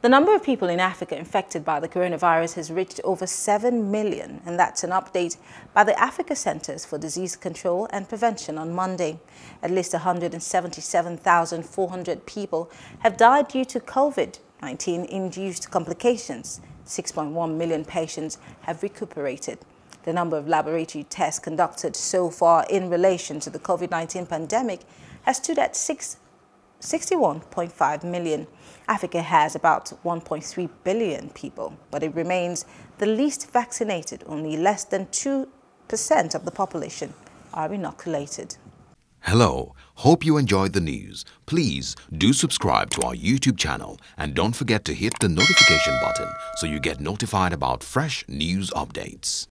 The number of people in Africa infected by the coronavirus has reached over 7 million, and that's an update by the Africa Centers for Disease Control and Prevention on Monday. At least 177,400 people have died due to COVID-19 induced complications. 6.1 million patients have recuperated. The number of laboratory tests conducted so far in relation to the COVID-19 pandemic has stood at 6 61.5 million. Africa has about 1.3 billion people, but it remains the least vaccinated. Only less than 2% of the population are inoculated. Hello, hope you enjoyed the news. Please do subscribe to our YouTube channel and don't forget to hit the notification button so you get notified about fresh news updates.